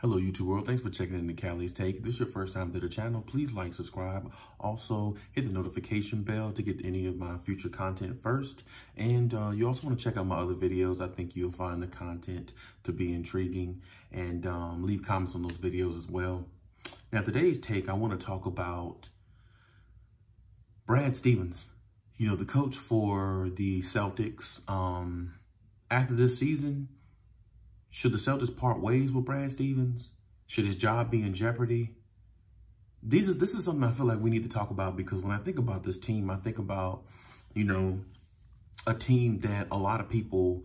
Hello, YouTube world. Thanks for checking in the Khaliis Take. If this is your first time to the channel, please like, subscribe. Also, hit the notification bell to get any of my future content first. And uh, you also want to check out my other videos. I think you'll find the content to be intriguing. And um, leave comments on those videos as well. Now, today's take, I want to talk about Brad Stevens. You know, the coach for the Celtics. Um, after this season, should the Celtics part ways with Brad Stevens? Should his job be in jeopardy? These is this is something I feel like we need to talk about because when I think about this team, I think about, you know, a team that a lot of people,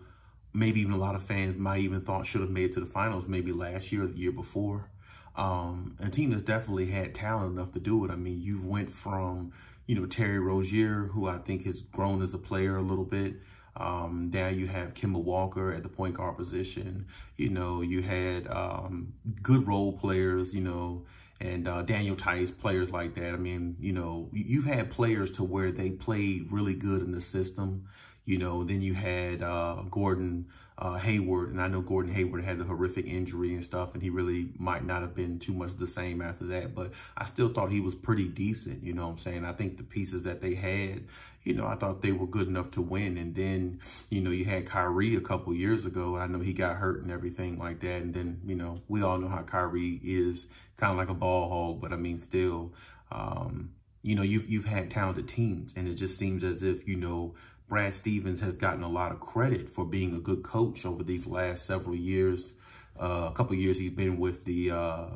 maybe even a lot of fans might even thought should have made it to the finals maybe last year or the year before. Um, a team that's definitely had talent enough to do it. I mean, you went from, you know, Terry Rozier, who I think has grown as a player a little bit, um, now you have Kemba Walker at the point guard position. You know, you had um, good role players, you know, and uh, Daniel Theis, players like that. I mean, you know, you've had players to where they played really good in the system. You know, then you had uh, Gordon uh, Hayward, and I know Gordon Hayward had the horrific injury and stuff, and he really might not have been too much the same after that, but I still thought he was pretty decent, you know what I'm saying? I think the pieces that they had, you know, I thought they were good enough to win, and then, you know, you had Kyrie a couple years ago, I know he got hurt and everything like that, and then, you know, we all know how Kyrie is kind of like a ball hog, but I mean, still, um, you know, you've, you've had talented teams, and it just seems as if, you know, Brad Stevens has gotten a lot of credit for being a good coach over these last several years. Uh, a couple years he's been with the, uh,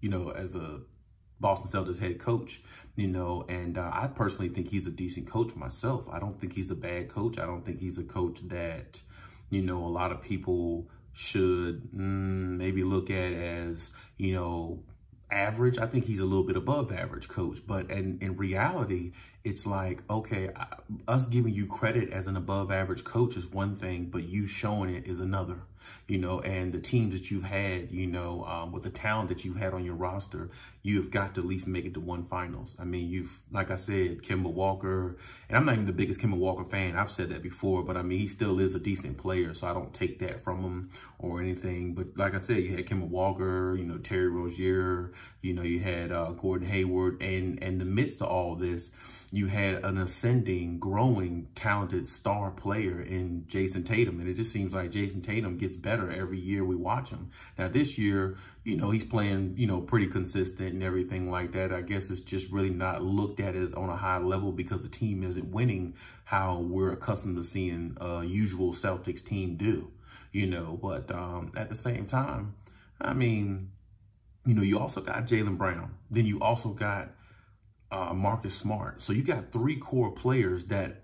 you know, as a Boston Celtics head coach, you know, and uh, I personally think he's a decent coach myself. I don't think he's a bad coach. I don't think he's a coach that, you know, a lot of people should mm, maybe look at as, you know, average. I think he's a little bit above average coach, but in, in reality, it's like, okay, us giving you credit as an above average coach is one thing, but you showing it is another, you know, and the teams that you've had, you know, um, with the talent that you've had on your roster, you've got to at least make it to one finals. I mean, you've, like I said, Kemba Walker, and I'm not even the biggest Kemba Walker fan. I've said that before, but I mean, he still is a decent player, so I don't take that from him or anything. But like I said, you had Kemba Walker, you know, Terry Rozier, you know, you had uh, Gordon Hayward, and in the midst of all this, you had an ascending, growing, talented star player in Jayson Tatum. And it just seems like Jayson Tatum gets better every year we watch him. Now, this year, you know, he's playing, you know, pretty consistent and everything like that. I guess it's just really not looked at as on a high level because the team isn't winning how we're accustomed to seeing a usual Celtics team do, you know. But um, at the same time, I mean, you know, you also got Jaylen Brown. Then you also got uh, Marcus Smart. So you got three core players that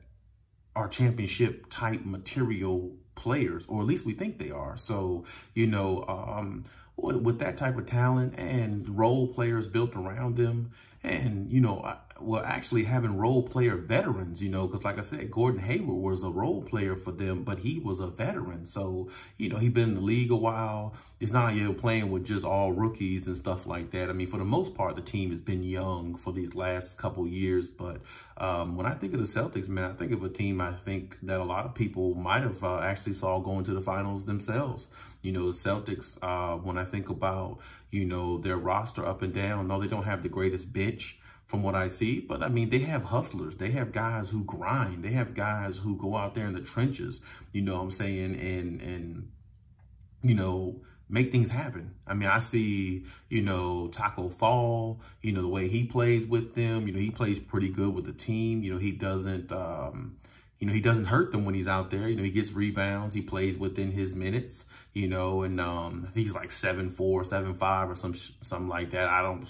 are championship type material players, or at least we think they are. So, you know, um, with, with that type of talent and role players built around them, and, you know, well, actually having role player veterans, you know, because like I said, Gordon Hayward was a role player for them, but he was a veteran. So, you know, he'd been in the league a while. It's not you know, playing with just all rookies and stuff like that. I mean, for the most part, the team has been young for these last couple years. But um, when I think of the Celtics, man, I think of a team I think that a lot of people might have uh, actually saw going to the finals themselves. You know, the Celtics, uh, when I think about, you know, their roster up and down, no, they don't have the greatest bench from what I see. But I mean, they have hustlers. They have guys who grind. They have guys who go out there in the trenches, you know what I'm saying? And, and, you know, make things happen. I mean, I see, you know, Tacko Fall, you know, the way he plays with them, you know, he plays pretty good with the team. You know, he doesn't, um, you know, he doesn't hurt them when he's out there. You know, he gets rebounds. He plays within his minutes, you know, and um, I think he's like seven four, seven five, or some something like that. I don't,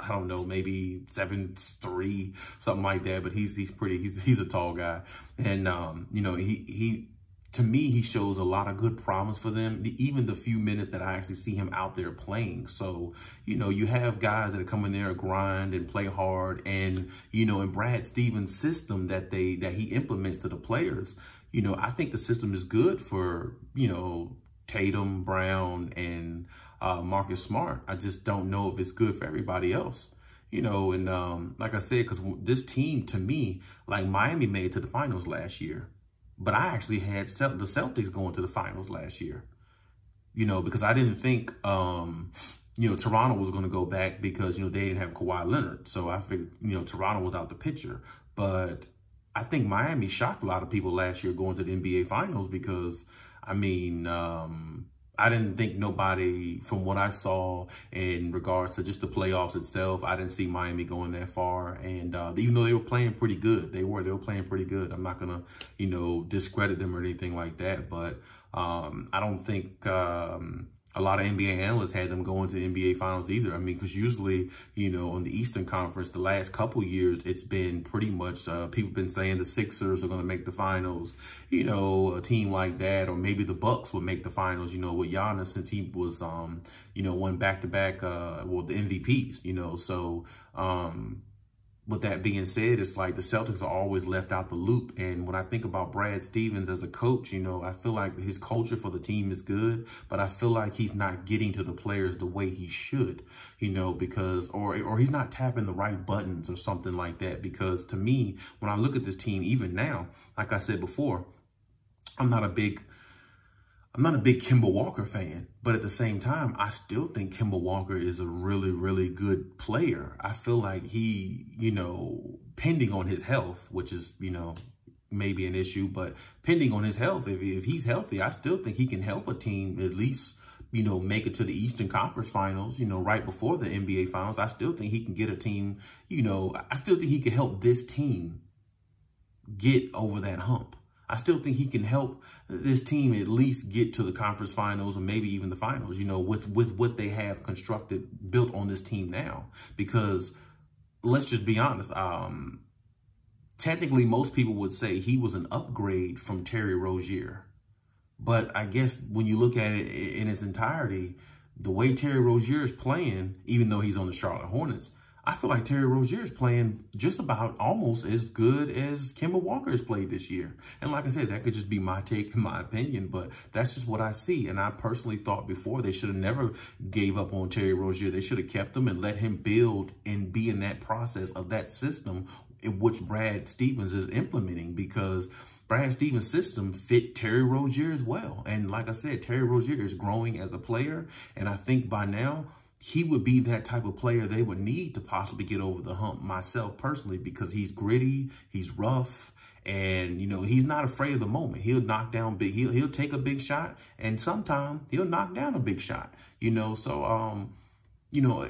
I don't know, maybe seven three, something like that. But he's he's pretty. He's he's a tall guy, and um, you know, he he to me, he shows a lot of good promise for them, even the few minutes that I actually see him out there playing. So, you know, you have guys that are coming there, grind and play hard. And, you know, in Brad Stevens' system that they that he implements to the players, you know, I think the system is good for, you know, Tatum, Brown, and uh, Marcus Smart. I just don't know if it's good for everybody else you know, and um, like I said, because this team, to me, like Miami made to the finals last year. But I actually had the Celtics going to the finals last year. you know, because I didn't think, um, you know, Toronto was going to go back because, you know, they didn't have Kawhi Leonard. So I figured, you know, Toronto was out the picture. But I think Miami shocked a lot of people last year going to the NBA Finals because, I mean, um, I didn't think nobody, from what I saw in regards to just the playoffs itself, I didn't see Miami going that far. And uh, even though they were playing pretty good, they were they were playing pretty good. I'm not gonna, you know, discredit them or anything like that. But um, I don't think. Um, a lot of NBA analysts had them going to the NBA finals either. I mean, because usually, you know, on the Eastern Conference, the last couple years, it's been pretty much, uh, people been saying the Sixers are going to make the finals, you know, a team like that, or maybe the Bucks would make the finals, you know, with Giannis since he was, um, you know, won back-to-back, -back, uh, well, the MVPs, you know, so, um, with that being said, it's like the Celtics are always left out the loop. And when I think about Brad Stevens as a coach, you know, I feel like his culture for the team is good, but I feel like he's not getting to the players the way he should, you know, because, or, or he's not tapping the right buttons or something like that. Because to me, when I look at this team, even now, like I said before, I'm not a big I'm not a big Kemba Walker fan, but at the same time, I still think Kemba Walker is a really, really good player. I feel like he, you know, pending on his health, which is, you know, maybe an issue, but pending on his health, if, if he's healthy, I still think he can help a team at least, you know, make it to the Eastern Conference Finals, you know, right before the NBA Finals. I still think he can get a team, you know, I still think he can help this team get over that hump. I still think he can help this team at least get to the conference finals or maybe even the finals, you know, with, with what they have constructed, built on this team now. Because let's just be honest, um, technically most people would say he was an upgrade from Terry Rozier. But I guess when you look at it in its entirety, the way Terry Rozier is playing, even though he's on the Charlotte Hornets, I feel like Terry Rozier is playing just about almost as good as Kemba Walker has played this year. And like I said, that could just be my take and my opinion, but that's just what I see. And I personally thought before they should have never gave up on Terry Rozier. They should have kept him and let him build and be in that process of that system in which Brad Stevens is implementing because Brad Stevens' system fit Terry Rozier as well. And like I said, Terry Rozier is growing as a player. And I think by now, he would be that type of player they would need to possibly get over the hump myself personally because he's gritty, he's rough, and you know he's not afraid of the moment. He'll knock down big. He'll he'll take a big shot, and sometimes he'll knock down a big shot. You know, so um, you know,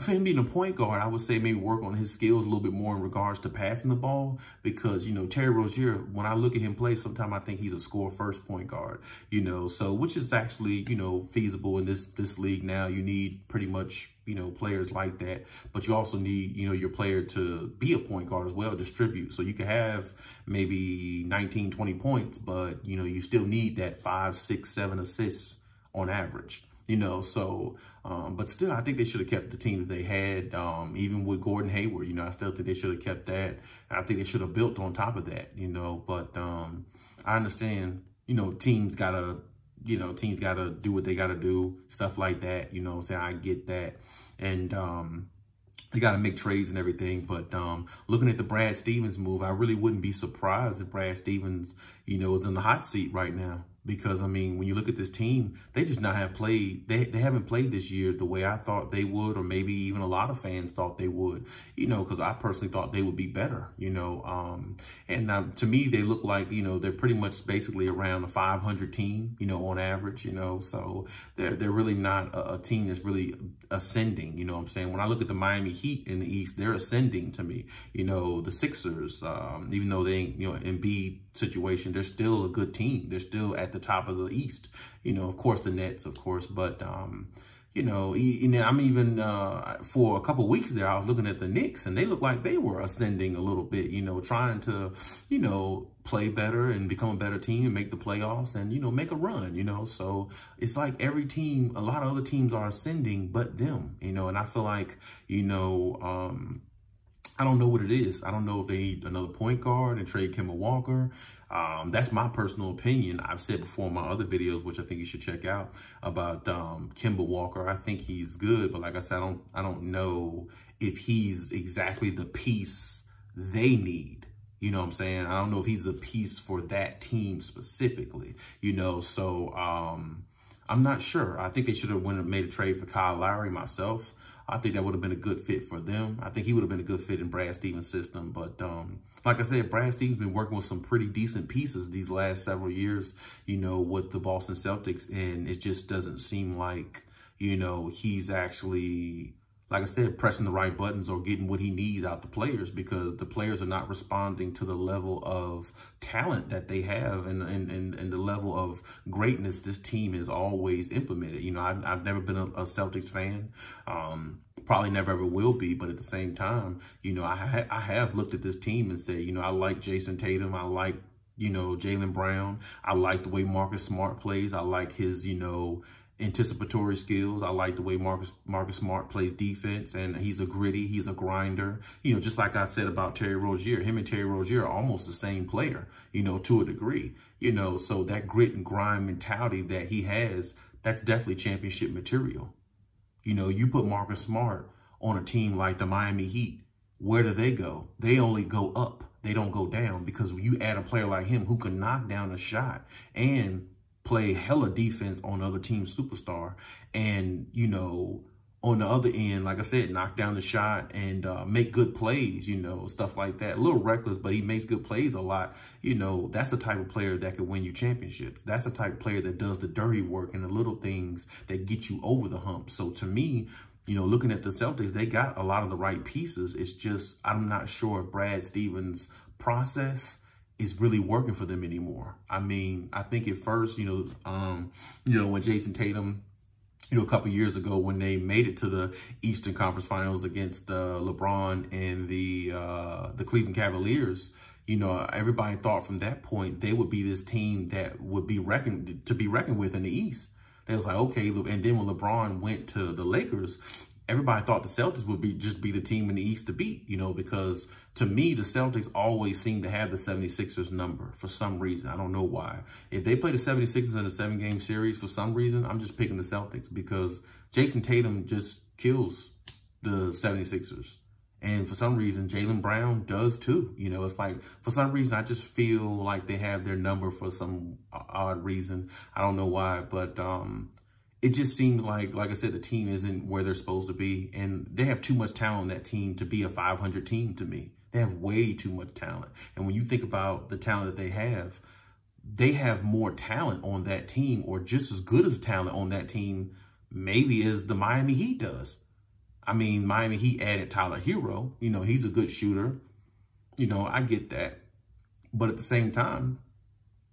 for him being a point guard, I would say maybe work on his skills a little bit more in regards to passing the ball because, you know, Terry Rozier, when I look at him play, sometimes I think he's a score first point guard, you know, so which is actually, you know, feasible in this this league now. You need pretty much, you know, players like that, but you also need, you know, your player to be a point guard as well, distribute. So you can have maybe 19, 20 points, but, you know, you still need that five, six, seven assists on average you know, so, um, but still, I think they should have kept the team that they had, um, even with Gordon Hayward, you know, I still think they should have kept that. I think they should have built on top of that, you know, but um, I understand, you know, teams got to, you know, teams got to do what they got to do, stuff like that, you know I'm saying? I get that. And, um, they got to make trades and everything. But um, looking at the Brad Stevens move, I really wouldn't be surprised if Brad Stevens, you know, is in the hot seat right now because I mean, when you look at this team, they just not have played. They they haven't played this year the way I thought they would, or maybe even a lot of fans thought they would. You know, because I personally thought they would be better. You know, um, and uh, to me, they look like you know they're pretty much basically around a 500 team. You know, on average. You know, so they're they're really not a, a team that's really ascending. You know, what I'm saying when I look at the Miami Heat in the East, they're ascending to me. You know, the Sixers, um, even though they ain't you know Embiid situation, they're still a good team. They're still at the top of the East. You know, of course, the Nets, of course, but, um, you know, I'm even, uh, for a couple weeks there, I was looking at the Knicks and they looked like they were ascending a little bit, you know, trying to, you know, play better and become a better team and make the playoffs and, you know, make a run, you know. So it's like every team, a lot of other teams are ascending but them, you know, and I feel like, you know, um, I don't know what it is. I don't know if they need another point guard and trade Kemba Walker. Um, that's my personal opinion. I've said before in my other videos, which I think you should check out about um, Kemba Walker. I think he's good, but like I said, I don't, I don't know if he's exactly the piece they need. You know what I'm saying? I don't know if he's a piece for that team specifically, you know, so, um, I'm not sure. I think they should have went and made a trade for Kyle Lowry myself. I think that would have been a good fit for them. I think he would have been a good fit in Brad Stevens' system. But um, like I said, Brad Stevens been working with some pretty decent pieces these last several years, you know, with the Boston Celtics. And it just doesn't seem like, you know, he's actually like I said, pressing the right buttons or getting what he needs out the players because the players are not responding to the level of talent that they have and, and, and, and the level of greatness this team has always implemented. You know, I've, I've never been a, a Celtics fan. Um, probably never ever will be, but at the same time, you know, I, ha I have looked at this team and said, you know, I like Jayson Tatum. I like you know, Jaylen Brown. I like the way Marcus Smart plays. I like his, you know, anticipatory skills. I like the way Marcus Marcus Smart plays defense, and he's a gritty, he's a grinder. You know, just like I said about Terry Rozier, him and Terry Rozier are almost the same player. You know, to a degree. You know, so that grit and grind mentality that he has, that's definitely championship material. You know, you put Marcus Smart on a team like the Miami Heat, where do they go? They only go up. They don't go down because when you add a player like him who can knock down a shot and play hella defense on other team's superstar. And, you know, on the other end, like I said, knock down the shot and uh, make good plays, you know, stuff like that. A little reckless, but he makes good plays a lot. You know, that's the type of player that can win you championships. That's the type of player that does the dirty work and the little things that get you over the hump. So to me, you know, looking at the Celtics, they got a lot of the right pieces. It's just, I'm not sure if Brad Stevens' process is really working for them anymore. I mean, I think at first, you know, um, you know, when Jayson Tatum, you know, a couple years ago when they made it to the Eastern Conference Finals against uh, LeBron and the uh, the Cleveland Cavaliers, you know, everybody thought from that point they would be this team that would be reckoned to be reckoned with in the East. They was like, okay, and then when LeBron went to the Lakers, everybody thought the Celtics would be just be the team in the East to beat, you know, because to me, the Celtics always seem to have the 76ers number for some reason. I don't know why. If they play the 76ers in a seven-game series for some reason, I'm just picking the Celtics because Jayson Tatum just kills the 76ers. And for some reason, Jaylen Brown does too. You know, it's like, for some reason, I just feel like they have their number for some odd reason. I don't know why, but um, it just seems like, like I said, the team isn't where they're supposed to be. And they have too much talent on that team to be a 500 team to me. They have way too much talent. And when you think about the talent that they have, they have more talent on that team or just as good as talent on that team maybe as the Miami Heat does. I mean, Miami Heat added Tyler Herro. You know, he's a good shooter. You know, I get that. But at the same time,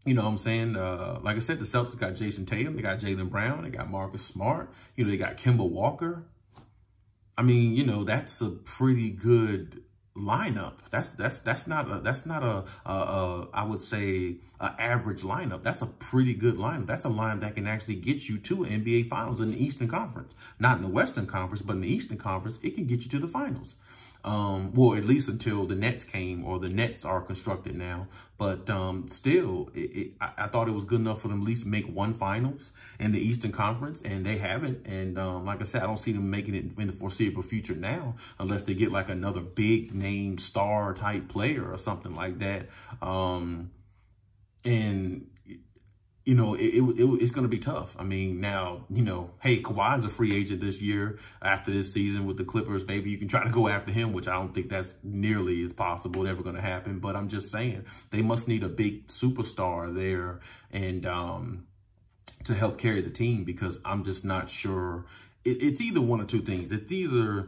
you know what I'm saying? Uh, like I said, the Celtics got Jayson Tatum. They got Jaylen Brown. They got Marcus Smart. You know, they got Kemba Walker. I mean, you know, that's a pretty good lineup. That's that's that's not a that's not a, a, a I would say a average lineup. That's a pretty good lineup. That's a line that can actually get you to NBA Finals in the Eastern Conference, not in the Western Conference, but in the Eastern Conference, it can get you to the finals. Um, well, at least until the Nets came or the Nets are constructed now. But um, still, it, it, I, I, thought it was good enough for them at least make one finals in the Eastern Conference, and they haven't. And um, like I said, I don't see them making it in the foreseeable future now unless they get like another big name star type player or something like that. Um, and you know, it, it, it it's going to be tough. I mean, now, you know, hey, Kawhi's a free agent this year after this season with the Clippers. Maybe you can try to go after him, which I don't think that's nearly as possible, ever going to happen. But I'm just saying they must need a big superstar there and um, to help carry the team because I'm just not sure. It, it's either one or two things. It's either,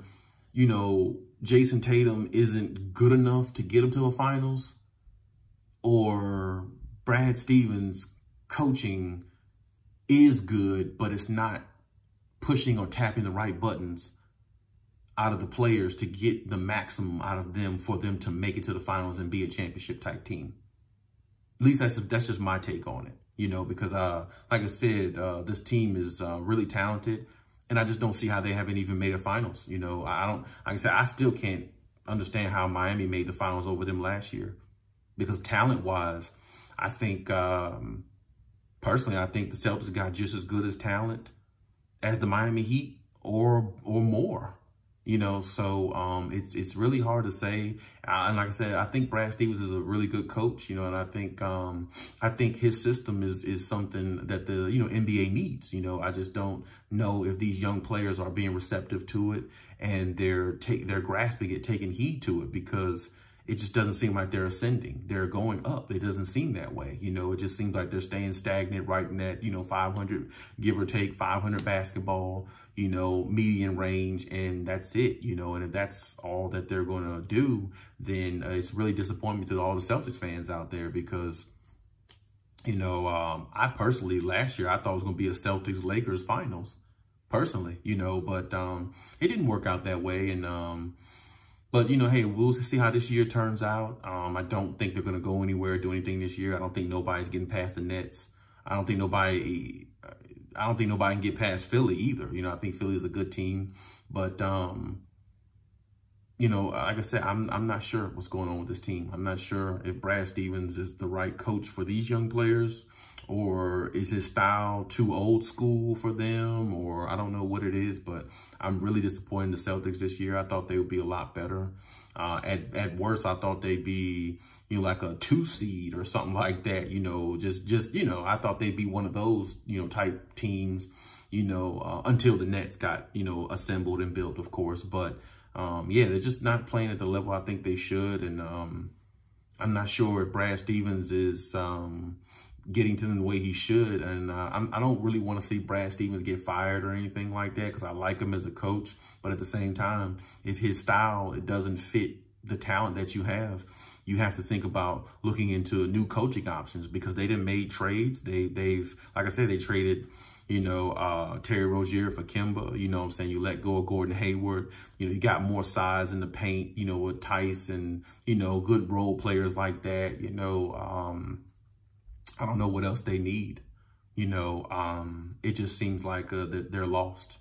you know, Jayson Tatum isn't good enough to get him to a finals or Brad Stevens coaching is good, but it's not pushing or tapping the right buttons out of the players to get the maximum out of them for them to make it to the finals and be a championship type team. At least that's that's just my take on it, you know, because uh, like I said, uh, this team is uh, really talented, and I just don't see how they haven't even made a finals. You know, I don't. Like I said, I still can't understand how Miami made the finals over them last year, because talent wise, I think um, personally, I think the Celtics got just as good as talent as the Miami Heat or or more. You know, so um, it's it's really hard to say. And like I said, I think Brad Stevens is a really good coach. You know, and I think um, I think his system is is something that the you know NBA needs. You know, I just don't know if these young players are being receptive to it and they're take they're grasping it, taking heed to it because it just doesn't seem like they're ascending. They're going up. It doesn't seem that way. You know, it just seems like they're staying stagnant right in that, you know, 500, give or take 500 basketball, you know, median range. And that's it, you know, and if that's all that they're going to do, then uh, it's really disappointing to all the Celtics fans out there because, you know, um, I personally, last year, I thought it was going to be a Celtics-Lakers finals, personally, you know, but um, it didn't work out that way. And, um, but, you know, hey, we'll see how this year turns out. Um, I don't think they're going to go anywhere, do anything this year. I don't think nobody's getting past the Nets. I don't think nobody, I don't think nobody can get past Philly either. You know, I think Philly is a good team. But, um, you know, like I said, I'm, I'm not sure what's going on with this team. I'm not sure if Brad Stevens is the right coach for these young players or is his style too old school for them or I don't know what it is, but I'm really disappointed in the Celtics this year. I thought they would be a lot better. Uh, at, at worst, I thought they'd be, you know, like a two seed or something like that, you know, just, just, you know, I thought they'd be one of those, you know, type teams, you know, uh, until the Nets got, you know, assembled and built, of course. But, um, yeah, they're just not playing at the level I think they should. And, um, I'm not sure if Brad Stevens is, um, getting to them the way he should. And uh, I'm, I do not really want to see Brad Stevens get fired or anything like that because I like him as a coach. But at the same time, if his style it doesn't fit the talent that you have, you have to think about looking into new coaching options because they didn't made trades. They they've like I said they traded you know, uh, Terry Rozier for Kemba, you know what I'm saying? You let go of Gordon Hayward. You know, you got more size in the paint, you know, with Theis and, you know, good role players like that, you know, um, I don't know what else they need. You know, um, it just seems like uh, they're lost.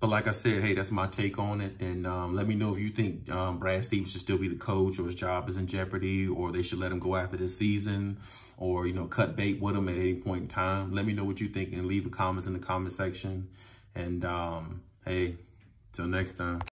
But like I said, hey, that's my take on it. And um, let me know if you think um, Brad Stevens should still be the coach or his job is in jeopardy or they should let him go after this season or, you know, cut bait with him at any point in time. Let me know what you think and leave the comments in the comment section. And, um, hey, till next time.